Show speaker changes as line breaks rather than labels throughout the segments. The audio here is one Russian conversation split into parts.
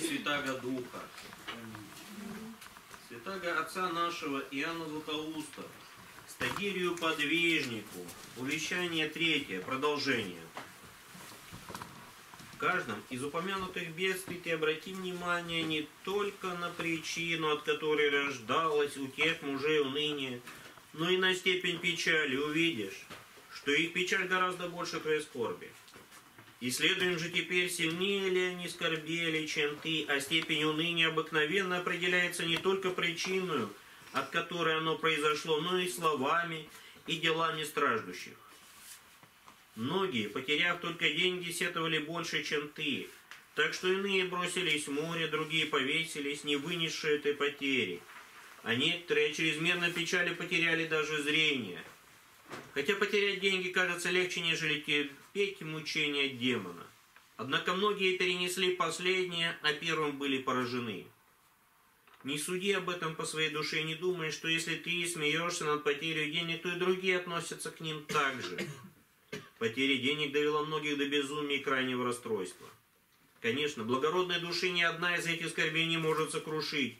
Святаго Духа, Святаго Отца нашего Иоанна Златоуста, Стагирию Подвижнику, увещание третье, продолжение. В каждом из упомянутых бедствий ты обрати внимание не только на причину, от которой рождалось у тех мужей уныние, но и на степень печали увидишь, что их печаль гораздо больше твоей скорби. Исследуем же теперь, сильнее ли они скорбели, чем ты, а степень уныния обыкновенно определяется не только причиной, от которой оно произошло, но и словами и делами страждущих. Многие, потеряв только деньги, сетовали больше, чем ты, так что иные бросились в море, другие повесились, не вынесшие этой потери, а некоторые чрезмерно печали потеряли даже зрение. Хотя потерять деньги кажется легче, нежели терпеть мучения демона. Однако многие перенесли последнее, а первым были поражены. Не суди об этом по своей душе, не думай, что если ты смеешься над потерей денег, то и другие относятся к ним так же. Потеря денег довела многих до безумия и крайнего расстройства. Конечно, благородной души ни одна из этих скорбей не может сокрушить,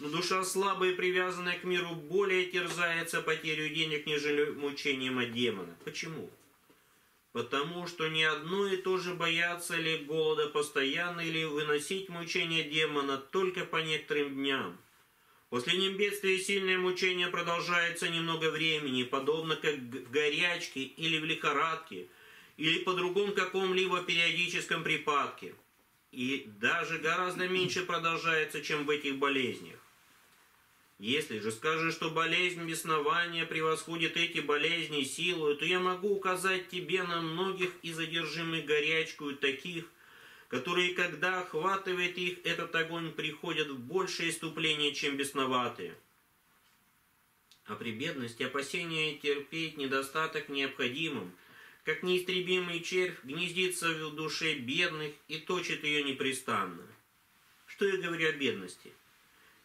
но душа слабая и привязанная к миру более терзается потерей денег, нежели мучением от демона. Почему? Потому что не одно и то же бояться ли голода постоянно или выносить мучения демона только по некоторым дням. В последнем бедствии сильное мучение продолжается немного времени, подобно как в горячке или в лихорадке, или по другому каком-либо периодическом припадке. И даже гораздо меньше продолжается, чем в этих болезнях. Если же скажешь, что болезнь беснования превосходит эти болезни силой, то я могу указать тебе на многих и задержимых горячкую таких, которые, когда охватывает их этот огонь, приходят в большее иступление, чем бесноватые. А при бедности опасения терпеть недостаток необходимым, как неистребимый червь гнездится в душе бедных и точит ее непрестанно. Что я говорю о бедности?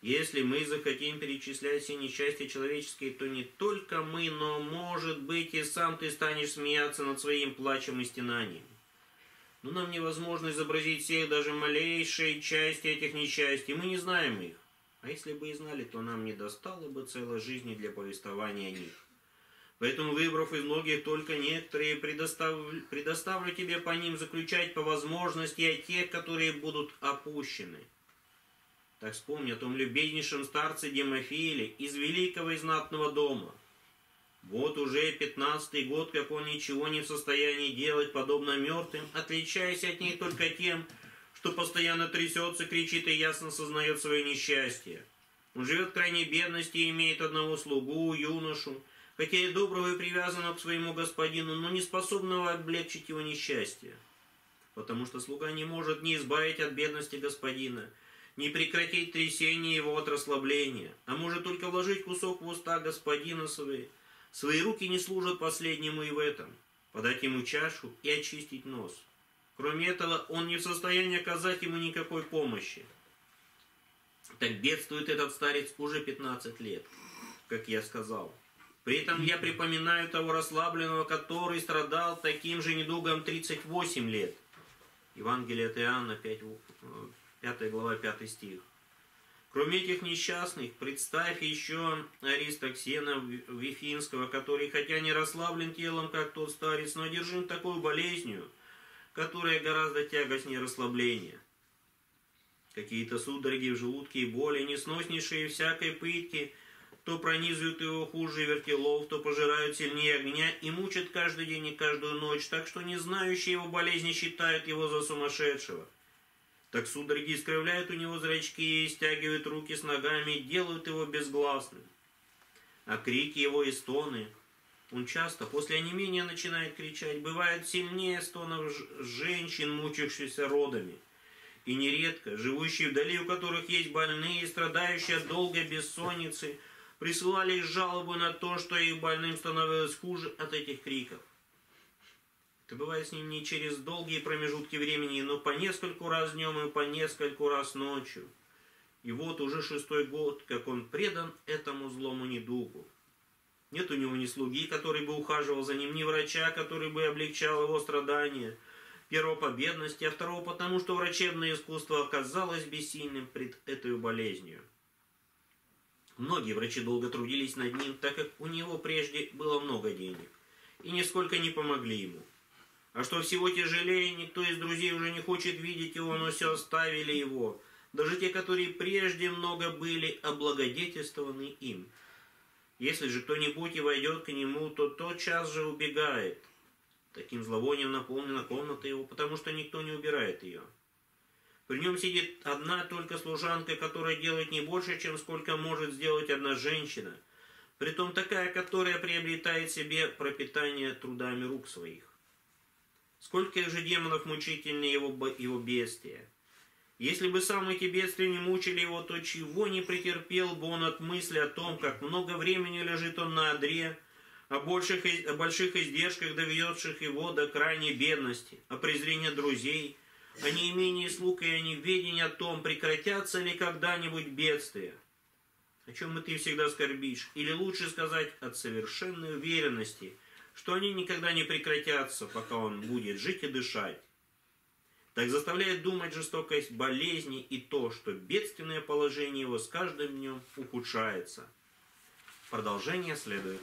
Если мы захотим перечислять все несчастья человеческие, то не только мы, но, может быть, и сам ты станешь смеяться над своим плачем и стенанием но нам невозможно изобразить всех даже малейшей части этих несчастий, мы не знаем их. А если бы и знали, то нам не достало бы целой жизни для повествования о них. Поэтому, выбрав из многих только некоторые, предоставлю, предоставлю тебе по ним заключать по возможности о тех, которые будут опущены. Так вспомни о том любезнейшем старце Демофиле из великого и знатного дома – вот уже пятнадцатый год, как он ничего не в состоянии делать, подобно мертвым, отличаясь от них только тем, что постоянно трясется, кричит и ясно сознает свое несчастье. Он живет в крайней бедности и имеет одного слугу, юношу, хотя и доброго и привязанного к своему господину, но не способного облегчить его несчастье. Потому что слуга не может ни избавить от бедности господина, ни прекратить трясение его от расслабления, а может только вложить кусок в уста господина своего, Свои руки не служат последнему и в этом. Подать ему чашу и очистить нос. Кроме этого, он не в состоянии оказать ему никакой помощи. Так бедствует этот старец уже 15 лет, как я сказал. При этом я припоминаю того расслабленного, который страдал таким же недугом 38 лет. Евангелие от Иоанна, 5, 5 глава, 5 стих. Кроме этих несчастных, представь еще Аристоксена Вифинского, который, хотя не расслаблен телом, как тот старец, но одержим такой болезнью, которая гораздо тягостнее расслабления. Какие-то судороги в желудке и боли, несноснейшие всякой пытки, то пронизывают его хуже вертелов, то пожирают сильнее огня и мучат каждый день и каждую ночь, так что не знающие его болезни считают его за сумасшедшего. Так судороги искривляют у него зрачки, стягивают руки с ногами, делают его безгласным. А крики его и стоны, он часто после онемения начинает кричать, бывает сильнее стонов женщин, мучившихся родами. И нередко, живущие вдали, у которых есть больные, страдающие от долгой бессонницы, присылали жалобы на то, что их больным становилось хуже от этих криков. Ты бывает с ним не через долгие промежутки времени, но по нескольку раз днем и по нескольку раз ночью. И вот уже шестой год, как он предан этому злому недугу. Нет у него ни слуги, который бы ухаживал за ним, ни врача, который бы облегчал его страдания. Первого по бедности, а второго потому, что врачебное искусство оказалось бессильным пред этой болезнью. Многие врачи долго трудились над ним, так как у него прежде было много денег, и нисколько не помогли ему. А что всего тяжелее, никто из друзей уже не хочет видеть его, но все оставили его, даже те, которые прежде много были облагодетельствованы им. Если же кто-нибудь и войдет к нему, то тотчас же убегает. Таким зловонием наполнена комната его, потому что никто не убирает ее. При нем сидит одна только служанка, которая делает не больше, чем сколько может сделать одна женщина. Притом такая, которая приобретает себе пропитание трудами рук своих. Сколько же демонов мучительнее его, его бестия. Если бы сам эти бедствия не мучили его, то чего не претерпел бы он от мысли о том, как много времени лежит он на одре, о, больших, о больших издержках, доведших его до крайней бедности, о презрении друзей, о неимении слуг и о неведении о том, прекратятся ли когда-нибудь бедствия. О чем и ты всегда скорбишь, или лучше сказать, от совершенной уверенности, что они никогда не прекратятся, пока он будет жить и дышать. Так заставляет думать жестокость болезни и то, что бедственное положение его с каждым днем ухудшается. Продолжение следует.